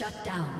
Shut down.